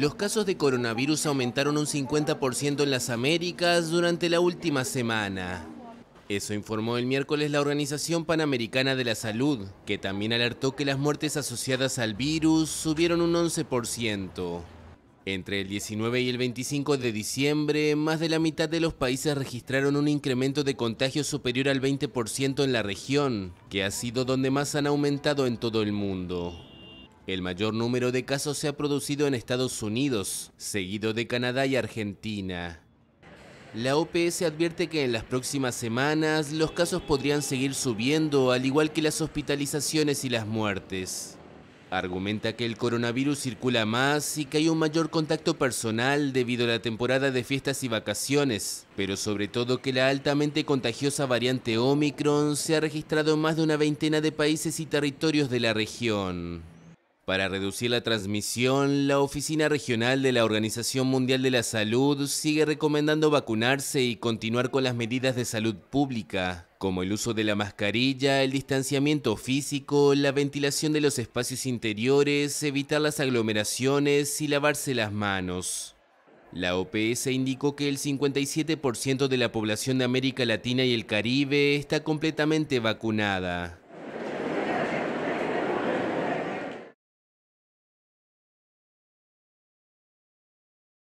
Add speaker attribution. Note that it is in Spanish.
Speaker 1: Los casos de coronavirus aumentaron un 50% en las Américas durante la última semana. Eso informó el miércoles la Organización Panamericana de la Salud, que también alertó que las muertes asociadas al virus subieron un 11%. Entre el 19 y el 25 de diciembre, más de la mitad de los países registraron un incremento de contagios superior al 20% en la región, que ha sido donde más han aumentado en todo el mundo. El mayor número de casos se ha producido en Estados Unidos, seguido de Canadá y Argentina. La OPS advierte que en las próximas semanas los casos podrían seguir subiendo, al igual que las hospitalizaciones y las muertes. Argumenta que el coronavirus circula más y que hay un mayor contacto personal debido a la temporada de fiestas y vacaciones, pero sobre todo que la altamente contagiosa variante Omicron se ha registrado en más de una veintena de países y territorios de la región. Para reducir la transmisión, la Oficina Regional de la Organización Mundial de la Salud sigue recomendando vacunarse y continuar con las medidas de salud pública, como el uso de la mascarilla, el distanciamiento físico, la ventilación de los espacios interiores, evitar las aglomeraciones y lavarse las manos. La OPS indicó que el 57% de la población de América Latina y el Caribe está completamente vacunada.